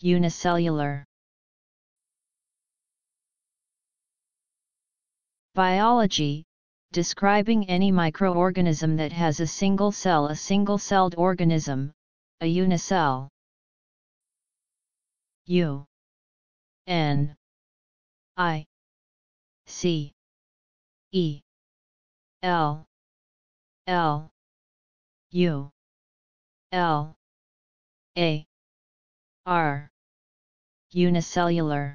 unicellular. Biology, describing any microorganism that has a single cell a single-celled organism, a unicell. U N I C E L L U L A R unicellular